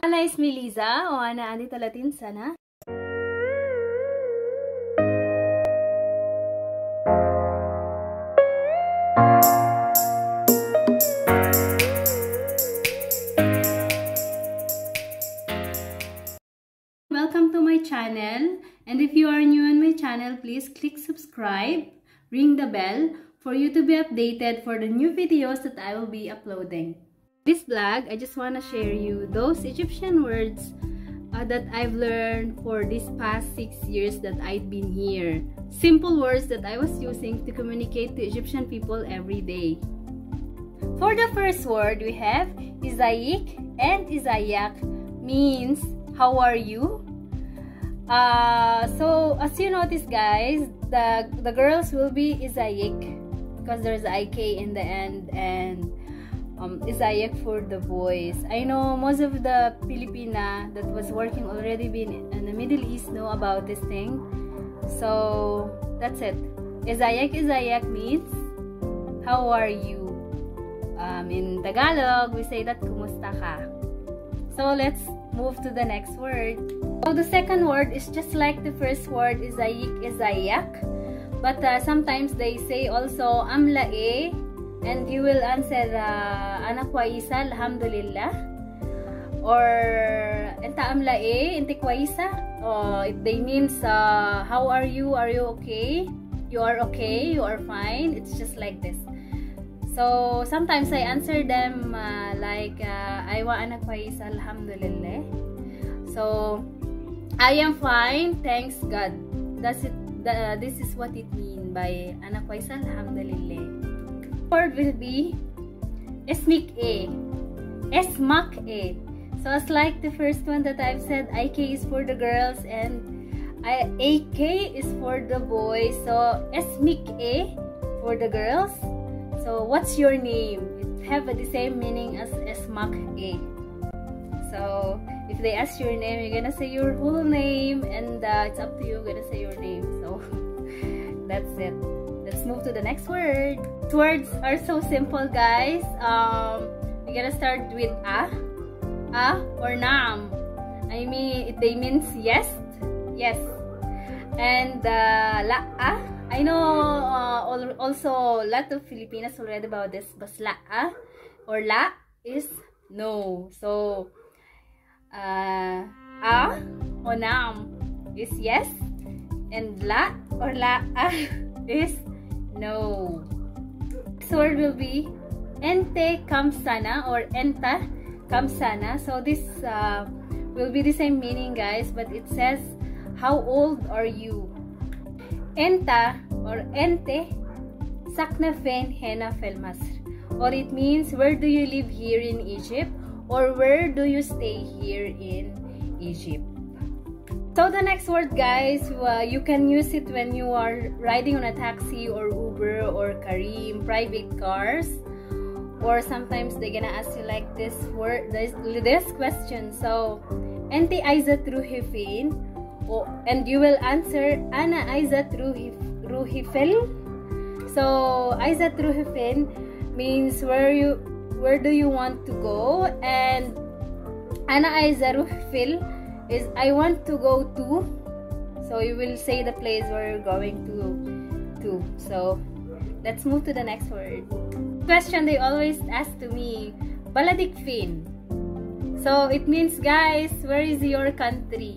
Ana is Melisa o ana andito latin sana. Welcome to my channel and if you are new on my channel please click subscribe, ring the bell for you to be updated for the new videos that I will be uploading. This vlog, I just want to share you those Egyptian words uh, that I've learned for these past six years that I've been here. Simple words that I was using to communicate to Egyptian people every day. For the first word, we have Izayik and Izayak means how are you? Uh, so as you notice guys, the, the girls will be Izayik because there's IK in the end and um, Izayak for the boys. I know most of the Filipina that was working already been in the Middle East know about this thing. So that's it. Isaac Isaac means how are you? Um, in Tagalog, we say that kumusta ka. So let's move to the next word. So the second word is just like the first word, Isaac Isaac. But uh, sometimes they say also amlae and you will answer uh, anak kwaisa alhamdulillah. Or enta amlae inti kwaisa uh, it they means uh, how are you? Are you okay? You are okay you are fine. It's just like this. So sometimes I answer them uh, like uh, aywa anak kwaisa alhamdulillah. So I am fine thanks God. That's it the, this is what it mean by anak Faisal alhamdulillah word will be esmik a. Esmak a so it's like the first one that I've said IK is for the girls and I, AK is for the boys. So esmik a for the girls. So what's your name? It have the same meaning as esmak a so if they ask your name you're gonna say your whole name and uh, it's up to you you're gonna say your name. So that's it let's move to the next word. Words are so simple guys. Um we're gonna start with a a or nam. I mean they means yes yes. And uh, la a. I know uh, also a lot of Filipinas already about this but la a or la is no. So uh, a or nam is yes and la or la a is no. This word will be ente kamsana or enta kamsana. So this uh, will be the same meaning guys but it says how old are you? Enta or ente saknafen hena fel Masr or it means where do you live here in Egypt or where do you stay here in Egypt. So the next word guys, uh, you can use it when you are riding on a taxi or Uber or Careem, private cars. Or sometimes they're gonna ask you like this word, this, this question. So, Ente Aiza Truhifin. And you will answer Ana Aiza Truhifel. So, Aiza Truhifin means where you where do you want to go and Ana Aiza Ruhfil is I want to go to. So you will say the place where you're going to to. So let's move to the next word. Question they always ask to me baladik fin. So it means guys where is your country?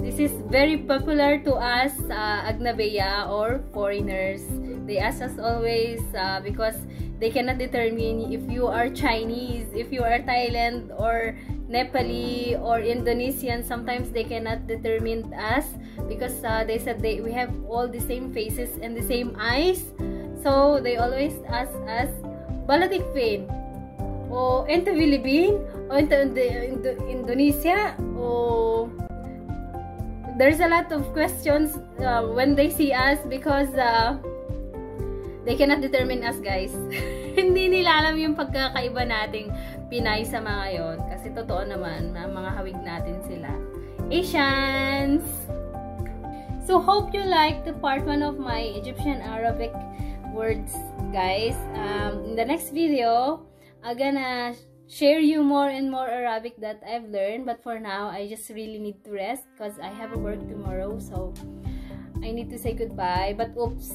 This is very popular to us uh, agnabeya or foreigners. They ask us always uh, because they cannot determine if you are Chinese if you are Thailand or Nepali or Indonesian, sometimes they cannot determine us because uh, they said they we have all the same faces and the same eyes. So they always ask us, Balatik Pain, o into Philippine, o into Indo Indonesia, o there's a lot of questions uh, when they see us because uh, they cannot determine us guys. Hindi nila alam yung pagkakaiba nating Pinay sa mga yon kasi totoo naman na mga hawig natin sila. Asians! So, hope you like the part 1 of my Egyptian Arabic words, guys. Um, in the next video, I'm gonna share you more and more Arabic that I've learned. But for now, I just really need to rest because I have a work tomorrow. So I need to say goodbye. But oops,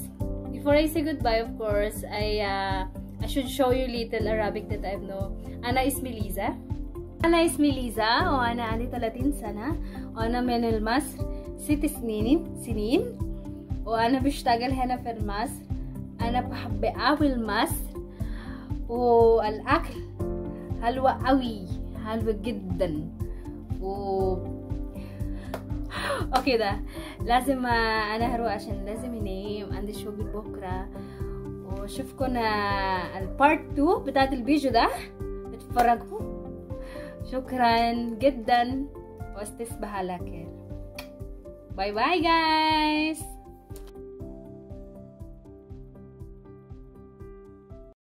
before I say goodbye, of course, I uh, I should show you little Arabic that I know. Ana ismi Liza. Ana ismi Liza وأنا عندي 30 سنة. وأنا من مصر ست سنين سنين. وأنا بشتغل هنا في مصر أنا بحب أوي مصر. والأكل حلوة قوي. حلوة جدا. و أوكي ده لازم أنا هروح عشان لازم أنام. عندي شغل بكرة. وشوفكم البارت 2 بتاعت الفيديو ده. اتفرجوا؟ شكرا جدا واستسبح على خير باي باي جايز